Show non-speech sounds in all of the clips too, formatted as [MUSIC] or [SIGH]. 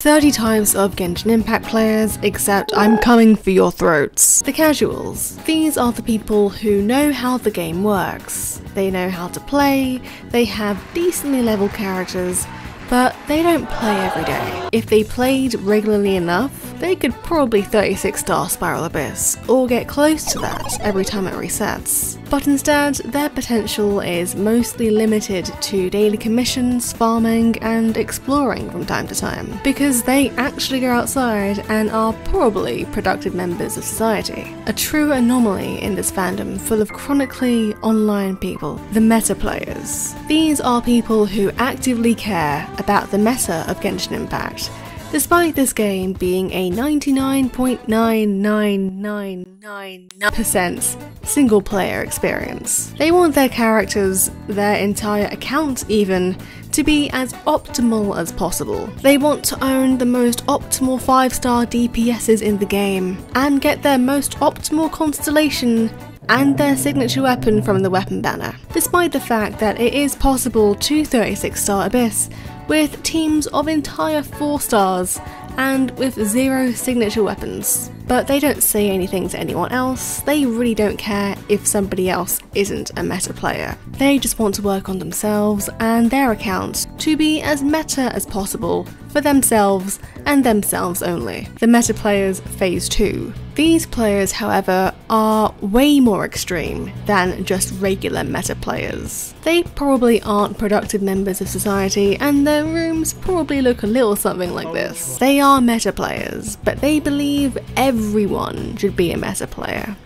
30 types of Genshin Impact players, except I'm coming for your throats. The casuals. These are the people who know how the game works. They know how to play, they have decently level characters, but they don't play every day. If they played regularly enough, they could probably 36 star Spiral Abyss, or get close to that every time it resets. But instead, their potential is mostly limited to daily commissions, farming, and exploring from time to time, because they actually go outside and are probably productive members of society. A true anomaly in this fandom full of chronically online people, the meta players. These are people who actively care about the meta of Genshin Impact despite this game being a 99.9999% single player experience. They want their characters, their entire account even, to be as optimal as possible. They want to own the most optimal 5 star DPSs in the game, and get their most optimal constellation and their signature weapon from the weapon banner, despite the fact that it is possible to 36 star Abyss with teams of entire 4 stars and with zero signature weapons. But they don't say anything to anyone else, they really don't care if somebody else isn't a meta player. They just want to work on themselves and their accounts to be as meta as possible for themselves and themselves only. The meta players phase 2. These players, however, are way more extreme than just regular meta players. They probably aren't productive members of society and their rooms probably look a little something like this. They are meta players, but they believe everyone should be a meta player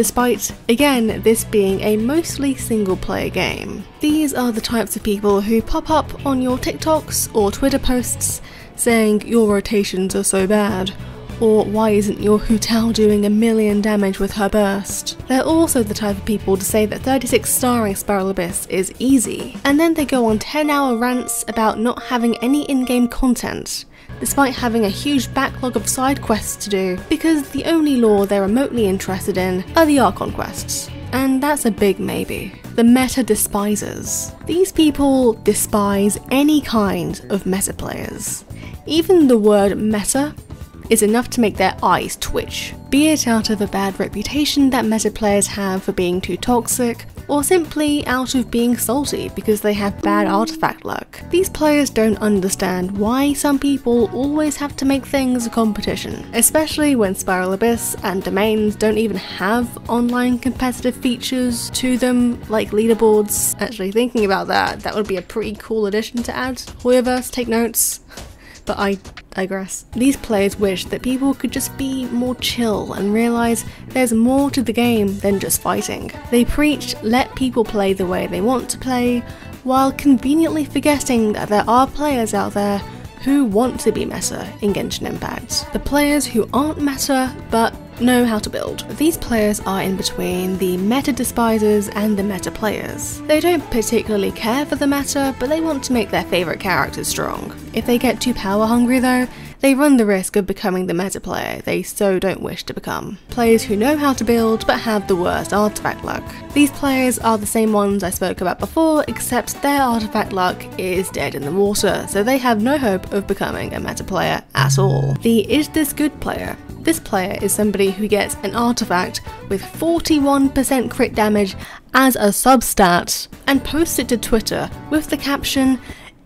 despite, again, this being a mostly single player game. These are the types of people who pop up on your TikToks or Twitter posts saying your rotations are so bad, or why isn't your Hu doing a million damage with her burst? They're also the type of people to say that 36 starring Spiral Abyss is easy, and then they go on 10 hour rants about not having any in-game content, despite having a huge backlog of side quests to do, because the only lore they're remotely interested in are the Archon quests. And that's a big maybe. The meta despisers. These people despise any kind of meta players. Even the word meta is enough to make their eyes twitch, be it out of a bad reputation that meta players have for being too toxic, or simply out of being salty because they have bad artifact luck. These players don't understand why some people always have to make things a competition, especially when Spiral Abyss and domains don't even have online competitive features to them like leaderboards. Actually thinking about that, that would be a pretty cool addition to add. Hoyoverse, take notes [LAUGHS] but I digress. These players wish that people could just be more chill and realise there's more to the game than just fighting. They preach let people play the way they want to play, while conveniently forgetting that there are players out there who want to be meta in Genshin Impact. The players who aren't meta but know how to build. These players are in between the meta despisers and the meta players. They don't particularly care for the meta, but they want to make their favourite characters strong. If they get too power hungry though, they run the risk of becoming the meta player they so don't wish to become. Players who know how to build but have the worst artifact luck. These players are the same ones I spoke about before, except their artifact luck is dead in the water, so they have no hope of becoming a meta player at all. The is this good player this player is somebody who gets an artifact with 41% crit damage as a substat and posts it to Twitter with the caption,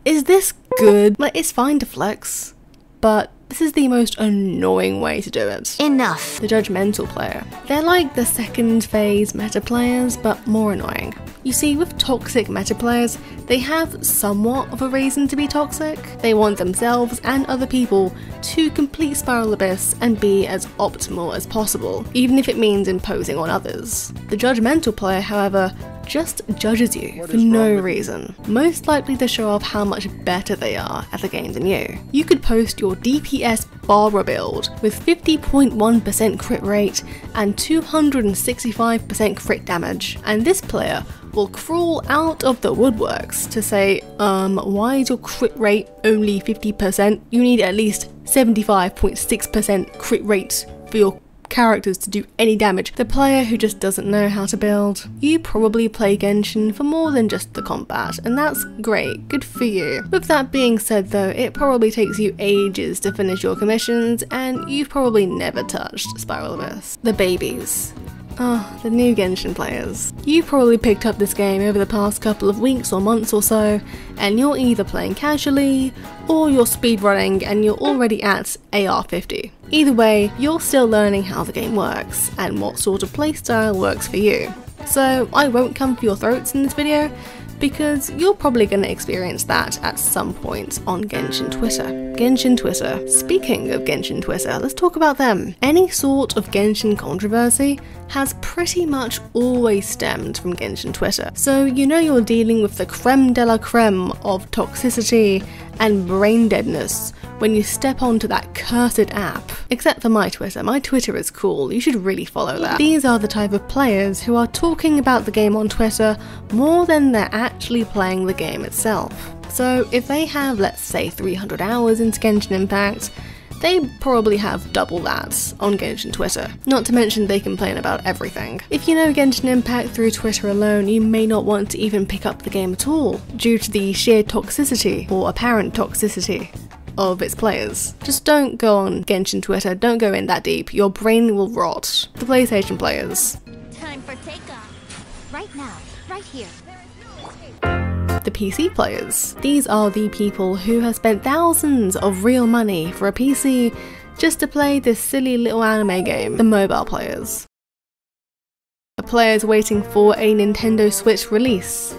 Is this good? Like, it's fine to flex, but this is the most annoying way to do it. Enough. The judgmental player. They're like the second phase meta players, but more annoying. You see, with toxic meta players, they have somewhat of a reason to be toxic. They want themselves and other people to complete Spiral Abyss and be as optimal as possible, even if it means imposing on others. The judgmental player, however, just judges you what for no reason, most likely to show off how much better they are at the game than you. You could post your DPS Barbara build with 50.1% crit rate and 265% crit damage, and this player will crawl out of the woodworks to say, um, why is your crit rate only 50%? You need at least 75.6% crit rate for your characters to do any damage, the player who just doesn't know how to build. You probably play Genshin for more than just the combat, and that's great, good for you. With that being said though, it probably takes you ages to finish your commissions, and you've probably never touched Spiral Abyss. The babies. Ah, oh, the new Genshin players. You probably picked up this game over the past couple of weeks or months or so, and you're either playing casually, or you're speedrunning and you're already at AR50. Either way, you're still learning how the game works, and what sort of playstyle works for you. So I won't come for your throats in this video, because you're probably going to experience that at some point on Genshin Twitter. Genshin Twitter. Speaking of Genshin Twitter, let's talk about them. Any sort of Genshin controversy has pretty much always stemmed from Genshin Twitter. So you know you're dealing with the creme de la creme of toxicity and brain deadness when you step onto that cursed app. Except for my Twitter. My Twitter is cool. You should really follow that. These are the type of players who are talking about the game on Twitter more than they're actually playing the game itself. So if they have, let's say, 300 hours into Genshin Impact, they probably have double that on Genshin Twitter. Not to mention they complain about everything. If you know Genshin Impact through Twitter alone, you may not want to even pick up the game at all, due to the sheer toxicity, or apparent toxicity, of its players. Just don't go on Genshin Twitter, don't go in that deep, your brain will rot. The PlayStation players. Time for takeoff. Right now, right here. The PC players. These are the people who have spent thousands of real money for a PC just to play this silly little anime game. The mobile players. The players waiting for a Nintendo Switch release.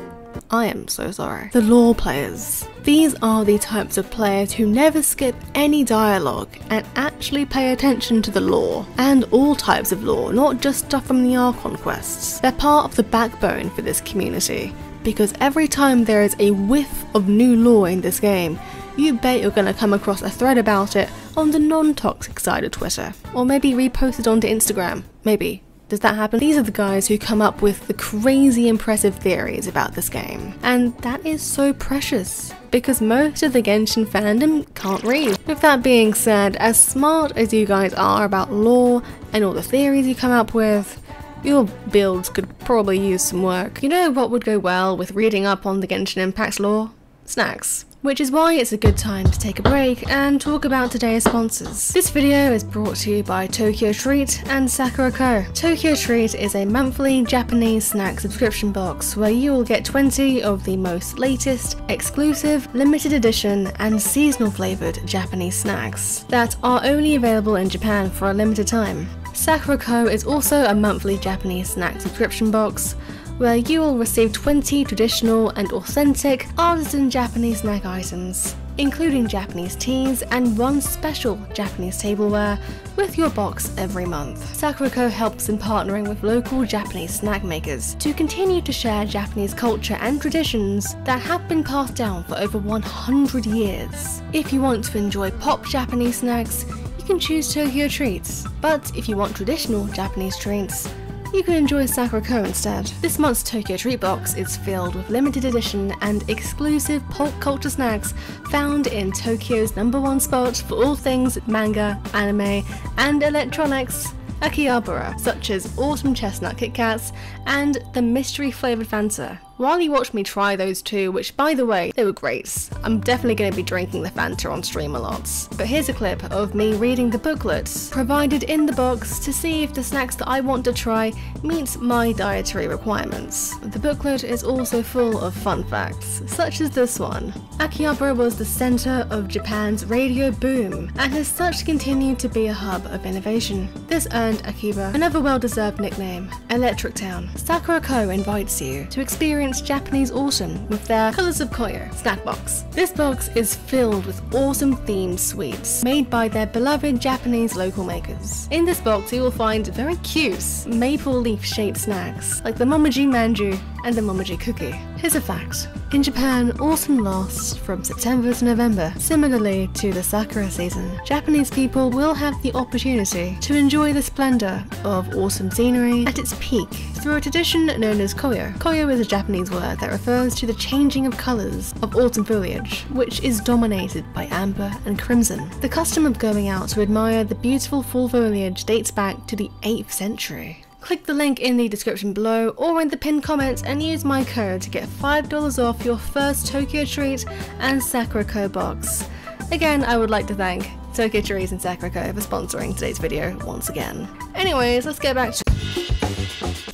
I am so sorry. The lore players. These are the types of players who never skip any dialogue and actually pay attention to the lore, and all types of lore, not just stuff from the Archon quests. They're part of the backbone for this community, because every time there is a whiff of new lore in this game, you bet you're going to come across a thread about it on the non-toxic side of Twitter, or maybe reposted onto Instagram, maybe. Does that happen? These are the guys who come up with the crazy impressive theories about this game. And that is so precious, because most of the Genshin fandom can't read. With that being said, as smart as you guys are about lore and all the theories you come up with, your builds could probably use some work. You know what would go well with reading up on the Genshin Impact lore? Snacks which is why it's a good time to take a break and talk about today's sponsors. This video is brought to you by Tokyo Treat and Sakura Co. Tokyo Treat is a monthly Japanese snack subscription box where you will get 20 of the most latest, exclusive, limited edition and seasonal flavoured Japanese snacks that are only available in Japan for a limited time. Sakura Co is also a monthly Japanese snack subscription box where you will receive 20 traditional and authentic artisan Japanese snack items, including Japanese teas and one special Japanese tableware with your box every month. Sakura Co helps in partnering with local Japanese snack makers to continue to share Japanese culture and traditions that have been passed down for over 100 years. If you want to enjoy pop Japanese snacks, you can choose Tokyo Treats, but if you want traditional Japanese treats, you can enjoy Sakura instead. This month's Tokyo Treat Box is filled with limited edition and exclusive pop culture snacks found in Tokyo's number one spot for all things manga, anime, and electronics. Akihabara, such as autumn chestnut Kit Kats and the mystery flavoured Fanta. While you watch me try those two, which by the way, they were great, I'm definitely going to be drinking the Fanta on stream a lot. But here's a clip of me reading the booklet provided in the box to see if the snacks that I want to try meet my dietary requirements. The booklet is also full of fun facts, such as this one. Akihabara was the center of Japan's radio boom, and has such continued to be a hub of innovation. This earned Akiba another well-deserved nickname, Electric Town. Sakura Co invites you to experience experience Japanese autumn with their Colors of Koyo snack box. This box is filled with awesome themed sweets made by their beloved Japanese local makers. In this box you will find very cute maple leaf shaped snacks like the Momoji Manju and the Momoji cookie. Here's a fact. In Japan, autumn lasts from September to November. Similarly to the sakura season, Japanese people will have the opportunity to enjoy the splendour of autumn scenery at its peak through a tradition known as koyo. Koyo is a Japanese word that refers to the changing of colours of autumn foliage, which is dominated by amber and crimson. The custom of going out to admire the beautiful fall foliage dates back to the 8th century. Click the link in the description below or in the pinned comments and use my code to get $5 off your first Tokyo Treat and Sakura Co box. Again, I would like to thank Tokyo Treats and Sakura Co for sponsoring today's video once again. Anyways, let's get back to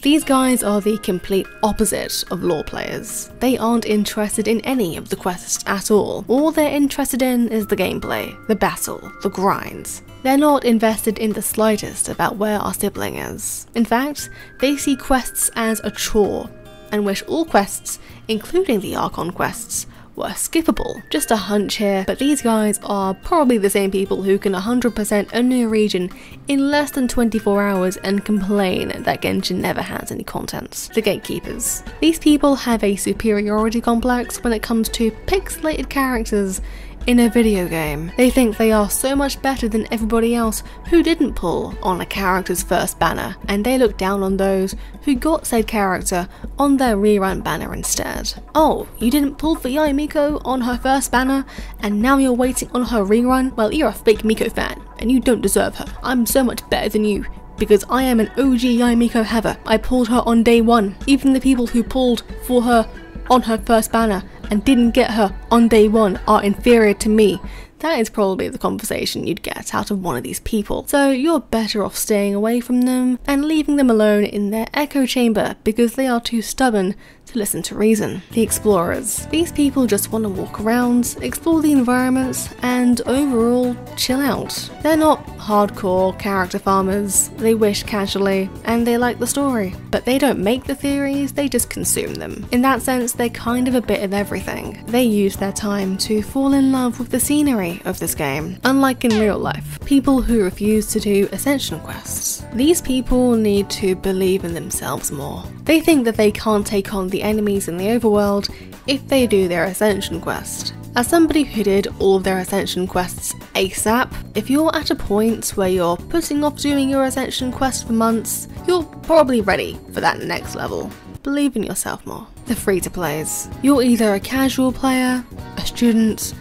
these guys are the complete opposite of lore players. They aren't interested in any of the quests at all. All they're interested in is the gameplay, the battle, the grinds. They're not invested in the slightest about where our sibling is. In fact, they see quests as a chore, and wish all quests, including the Archon quests, were skippable. Just a hunch here, but these guys are probably the same people who can 100% a new region in less than 24 hours and complain that Genshin never has any content. The Gatekeepers. These people have a superiority complex when it comes to pixelated characters in a video game. They think they are so much better than everybody else who didn't pull on a character's first banner, and they look down on those who got said character on their rerun banner instead. Oh, you didn't pull for Yae Miko on her first banner, and now you're waiting on her rerun? Well, you're a fake Miko fan, and you don't deserve her. I'm so much better than you because I am an OG Yae Miko haver. I pulled her on day one. Even the people who pulled for her on her first banner and didn't get her on day one are inferior to me. That is probably the conversation you'd get out of one of these people. So you're better off staying away from them and leaving them alone in their echo chamber because they are too stubborn to listen to reason. The explorers. These people just want to walk around, explore the environments, and overall chill out. They're not hardcore character farmers, they wish casually, and they like the story. But they don't make the theories, they just consume them. In that sense, they're kind of a bit of everything. They use their time to fall in love with the scenery of this game, unlike in real life. People who refuse to do ascension quests. These people need to believe in themselves more. They think that they can't take on the enemies in the overworld if they do their Ascension quest. As somebody who did all of their Ascension quests ASAP, if you're at a point where you're putting off doing your Ascension quest for months, you're probably ready for that next level. Believe in yourself more. The free to plays. You're either a casual player, a student,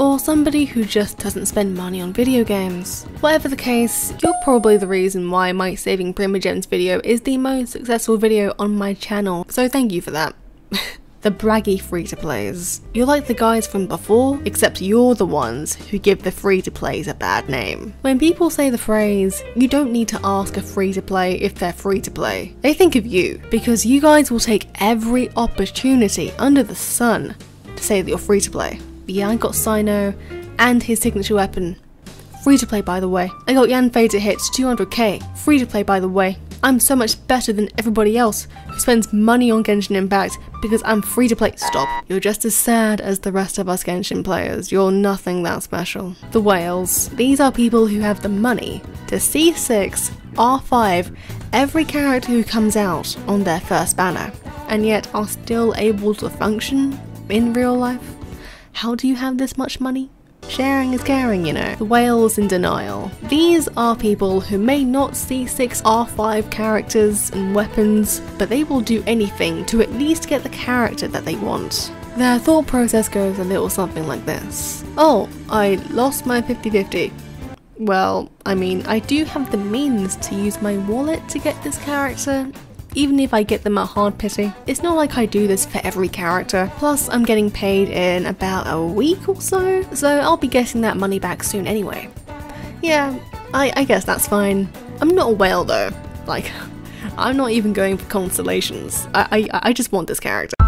or somebody who just doesn't spend money on video games. Whatever the case, you're probably the reason why my Saving Primogems video is the most successful video on my channel, so thank you for that. [LAUGHS] the braggy free-to-plays. You're like the guys from before, except you're the ones who give the free-to-plays a bad name. When people say the phrase, you don't need to ask a free-to-play if they're free-to-play, they think of you, because you guys will take every opportunity under the sun to say that you're free-to-play. I got Cyno and his signature weapon. Free to play by the way. I got Yanfei to hit 200k. Free to play by the way. I'm so much better than everybody else who spends money on Genshin Impact because I'm free to play. Stop. You're just as sad as the rest of us Genshin players. You're nothing that special. The whales. These are people who have the money to C6, R5, every character who comes out on their first banner, and yet are still able to function in real life. How do you have this much money? Sharing is caring, you know. The whales in denial. These are people who may not C6R5 characters and weapons, but they will do anything to at least get the character that they want. Their thought process goes a little something like this. Oh, I lost my 50-50. Well, I mean, I do have the means to use my wallet to get this character, even if I get them at hard pity. It's not like I do this for every character, plus I'm getting paid in about a week or so, so I'll be getting that money back soon anyway. Yeah, I, I guess that's fine. I'm not a whale though, like, [LAUGHS] I'm not even going for constellations, I, I, I just want this character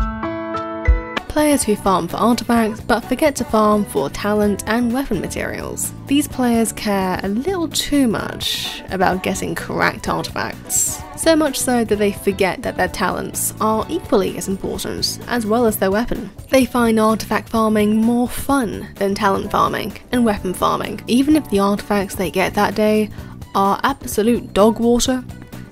players who farm for artifacts but forget to farm for talent and weapon materials. These players care a little too much about getting correct artifacts, so much so that they forget that their talents are equally as important as well as their weapon. They find artifact farming more fun than talent farming and weapon farming, even if the artifacts they get that day are absolute dog water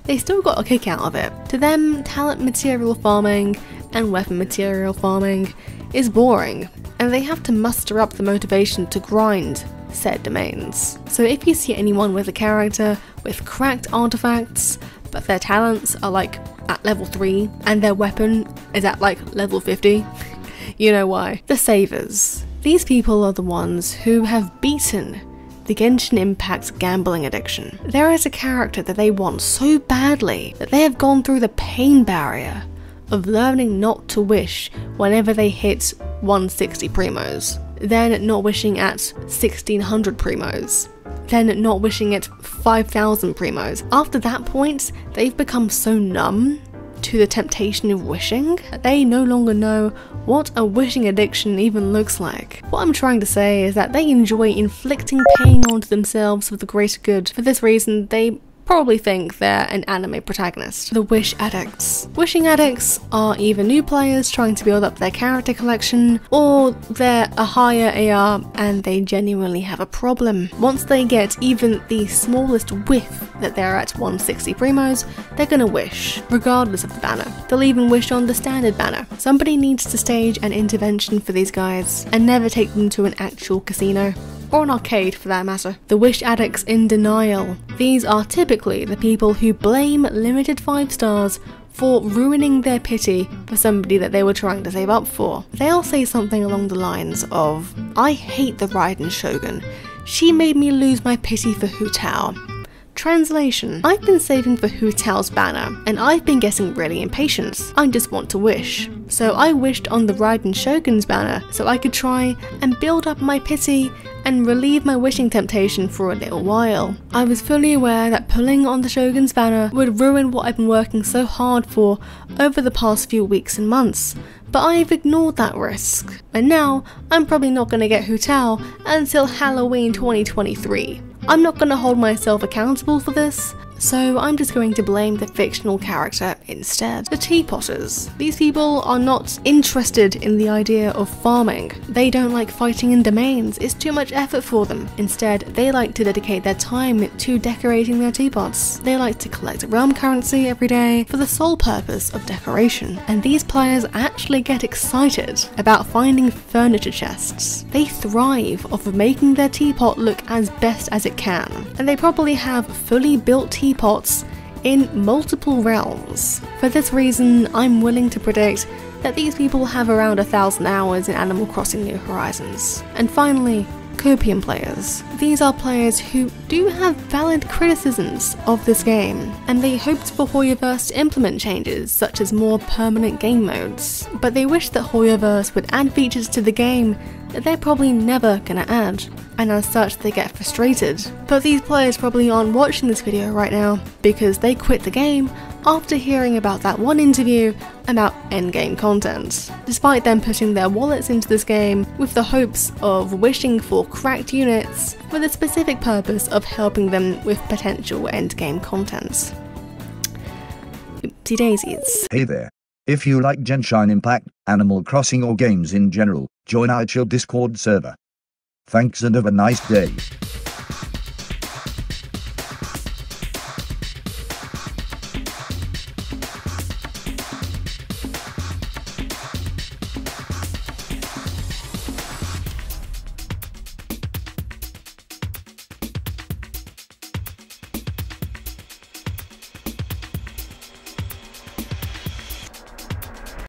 they still got a kick out of it. To them, talent material farming and weapon material farming is boring, and they have to muster up the motivation to grind said domains. So if you see anyone with a character with cracked artifacts, but their talents are like at level 3 and their weapon is at like level 50? [LAUGHS] you know why. The Savers. These people are the ones who have beaten the Genshin Impact's gambling addiction. There is a character that they want so badly that they have gone through the pain barrier of learning not to wish whenever they hit 160 primos, then not wishing at 1600 primos, then not wishing at 5000 primos. After that point, they've become so numb to the temptation of wishing that they no longer know what a wishing addiction even looks like. What I'm trying to say is that they enjoy inflicting pain onto themselves for the greater good. For this reason, they probably think they're an anime protagonist. The Wish Addicts. Wishing Addicts are either new players trying to build up their character collection, or they're a higher AR and they genuinely have a problem. Once they get even the smallest whiff that they're at 160 primos, they're gonna wish, regardless of the banner. They'll even wish on the standard banner. Somebody needs to stage an intervention for these guys and never take them to an actual casino or an arcade for that matter. The wish addicts in denial. These are typically the people who blame limited 5 stars for ruining their pity for somebody that they were trying to save up for. They'll say something along the lines of, I hate the Raiden Shogun. She made me lose my pity for Hu Tao. Translation I've been saving for Hu Tao's banner, and I've been getting really impatient. I just want to wish. So I wished on the Raiden Shogun's banner so I could try and build up my pity and relieve my wishing temptation for a little while. I was fully aware that pulling on the Shogun's banner would ruin what I've been working so hard for over the past few weeks and months, but I've ignored that risk. And now, I'm probably not going to get Hu Tao until Halloween 2023. I'm not going to hold myself accountable for this, so I'm just going to blame the fictional character instead. The Teapotters. These people are not interested in the idea of farming. They don't like fighting in domains, it's too much effort for them. Instead, they like to dedicate their time to decorating their teapots. They like to collect realm currency every day for the sole purpose of decoration. And these players actually get excited about finding furniture chests. They thrive off of making their teapot look as best as it can. And they probably have fully built teapots teapots in multiple realms. For this reason, I'm willing to predict that these people have around a thousand hours in Animal Crossing New Horizons. And finally, Copium players. These are players who do have valid criticisms of this game, and they hoped for Hoyoverse to implement changes such as more permanent game modes, but they wish that Hoyoverse would add features to the game that they're probably never gonna add, and as such they get frustrated. But these players probably aren't watching this video right now because they quit the game after hearing about that one interview about endgame content, despite them putting their wallets into this game with the hopes of wishing for cracked units for the specific purpose of helping them with potential endgame content. Oopsie daisies. Hey there. If you like Genshin Impact, Animal Crossing or games in general, join our chill Discord server. Thanks and have a nice day.